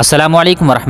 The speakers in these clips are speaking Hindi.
अस्सलाम वालेकुम वर्क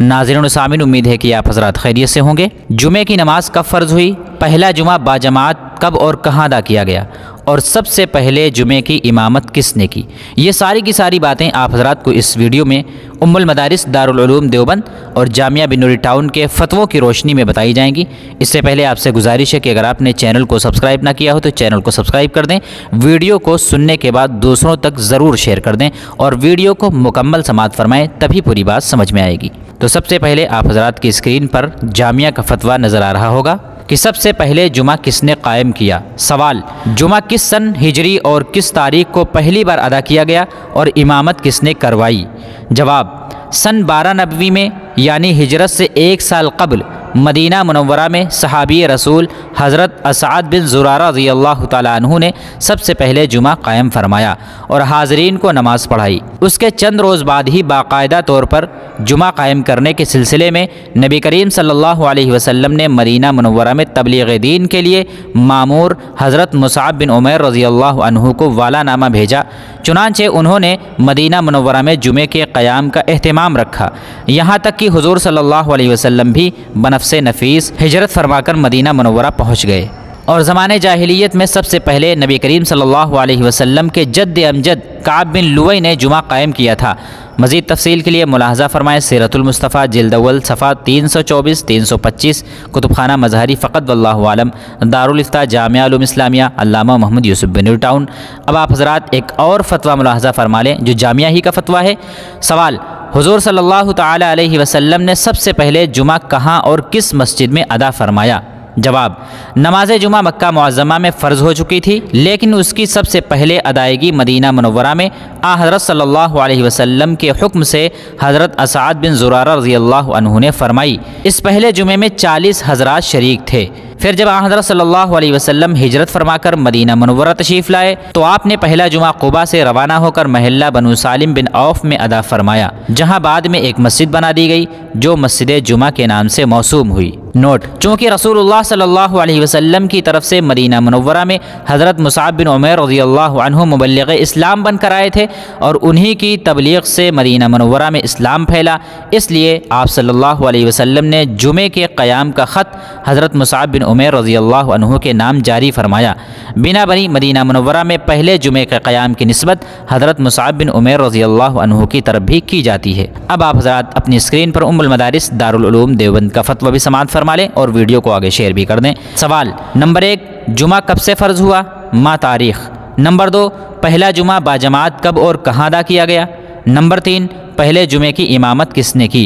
नाज़रीन सामिन, उम्मीद है कि आप हजरात खैरियत से होंगे। जुमे की नमाज़ कब फ़र्ज़ हुई? पहला जुमा बाजमात कब और कहाँ अदा किया गया? और सबसे पहले जुमे की इमामत किसने की? ये सारी की सारी बातें आप हजरात को इस वीडियो में उम्मुल मदारिस दारुल देवबंद और जामिया बिनूरी टाउन के फतवों की रोशनी में बताई जाएँगी। इससे पहले आपसे गुजारिश है कि अगर आपने चैनल को सब्सक्राइब ना किया हो तो चैनल को सब्सक्राइब कर दें। वीडियो को सुनने के बाद दूसरों तक ज़रूर शेयर कर दें और वीडियो को मुकम्मल समात फरमाएँ, तभी पूरी बात समझ में आएगी। तो सबसे पहले आप हजरात की स्क्रीन पर जामिया का फतवा नज़र आ रहा होगा। कि सबसे पहले जुमा किसने कायम किया? सवाल, जुमा किस सन हिजरी और किस तारीख को पहली बार अदा किया गया और इमामत किसने करवाई? जवाब, सन बारह नबी में, यानी हिजरत से एक साल कबल मदीना मनवरा में सहाबी रसूल हज़रत असाद बिन ज़ुरारा रज़ी अल्लाह तु ने सबसे पहले जुमा कायम फरमाया और हाजरीन को नमाज़ पढ़ाई। उसके चंद रोज़ बाद ही बाकायदा तौर पर जुमा कायम करने के सिलसिले में नबी करीम सल्लल्लाहु अलैहि वसल्लम ने मदीना मनवरा में तबलीग दीन के लिए मामूर हज़रत मुसाब बिन उमर रज़ी अल्लाह को वाला नामा भेजा। चुनानचे उन्होंने मदीना मनवरा में जुमे के क़्याम का अहतमाम रखा। यहाँ तक कि हुजूर सल्ला वसल्लम भी बनफ़स नफीस हिजरत फरमाकर मदीना मनवरा पहुँच गए। और ज़माने जाहिलियत में सबसे पहले नबी करीम सल्लल्लाहु अलैहि वसल्लम के जद्द अमजद काब बिन लुवई ने जुमा कायम किया था। मज़ीद तफसील के लिए मुलाहजा फरमाए सीरतुलमुस्तफ़ा जल्दवल सफ़ा तीन सौ चौबीस, तीन सौ पच्चीस, कुतुबखाना मजहरी फ़कत वल्लाम दारुलफ्ता जामियालूम इस्लामिया मोहम्मद यूसुफ बिन टाउन अब आप हजरात एक और फतवा मुलाहजा फरमा लें, जो जामिया ही का फतवा है। सवाल हुजूर सल्लल्लाहु अलैहि वसल्लम ने सबसे पहले जुमा कहाँ और किस मस्जिद में अदा फरमाया? जवाब, नमाज़ जुमा मक्का मुआज़मा में फ़र्ज़ हो चुकी थी, लेकिन उसकी सबसे पहले अदायगी मदीना मनवरा में आ हज़रत सल्लल्लाहु अलैहि वसल्लम के हुक्म से हज़रत असाद बिन ज़ुरारा रज़ी अल्लाह ने फरमाई। इस पहले जुमे में चालीस हजरात शरीक थे। फिर जब हज़रत सल्लल्लाहु अलैहि वसल्लम हिजरत फरमाकर मदीना मनवरा तशरीफ़ लाए तो आपने पहला जुमा कुबा से रवाना होकर महल्ला बनु सालिम बिन औफ में अदा फरमाया, जहाँ बाद में एक मस्जिद बना दी गई, जो मस्जिद जुमा के नाम से मौसू हुई। नोट, चूँकि रसूलुल्लाह सल्लल्लाहु अलैहि वसल्लम की तरफ़ से मदीना मनवरा में हज़रत मुसाब बिन उमर रज़ी मुबलग इस्लाम बनकर आए थे, और उन्हीं की तबलीग से मदीना मनवरा में इस्लाम फैला, इसलिए आप सल्लल्लाहु अलैहि वसल्लम ने जुमे के क़याम का ख़त हज़रत मुसाब बिन उमर रज़ी अल्लाह के नाम जारी फरमाया। बिना बनी मदीना मनवरा में पहले जुमे के क़याम की नस्बत हज़रत मुसाब बिन उमर रज़ी अल्लाह की तरफ़ भी की जाती है। अब आप हजरात अपनी स्क्रीन पर उम्मदारिस दारूम देवबंद का फतवा भी समात फरमा लें और वीडियो को आगे शेयर भी कर दें। सवाल नंबर एक, जुमा कब से फ़र्ज़ हुआ? माँ तारीख़। नंबर दो, पहला जुमा बाजमात कब और कहाँ अदा किया गया? नंबर तीन, पहले जुमे की इमामत किसने की?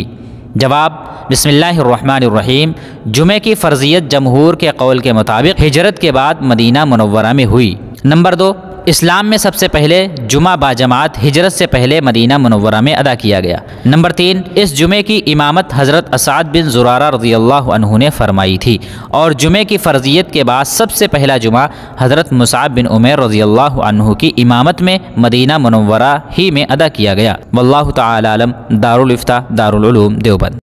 जवाब बसमीम जुमे की फ़र्जियत जमहूर के कौल के मुताबिक हिजरत के बाद मदीना मनवरा में हुई। नंबर दो इस्लाम में सबसे पहले जुमा बाजमात हिजरत से पहले मदीना मनवरा में अदा किया गया। नंबर तीन, इस जुमे की इमामत हज़रत असाद बिन ज़ुरारा रज़ी अल्लाह ने फरमाई थी और जुमे की फ़र्जियत के बाद सबसे पहला जुमा हज़रत मुसाब बिन उमेर रज़ी अल्लाह की इमामत में मदीना मनवरा ही में अदा किया गया। वल्लाह तलम दारुलफ्ता दारुल देवबंद।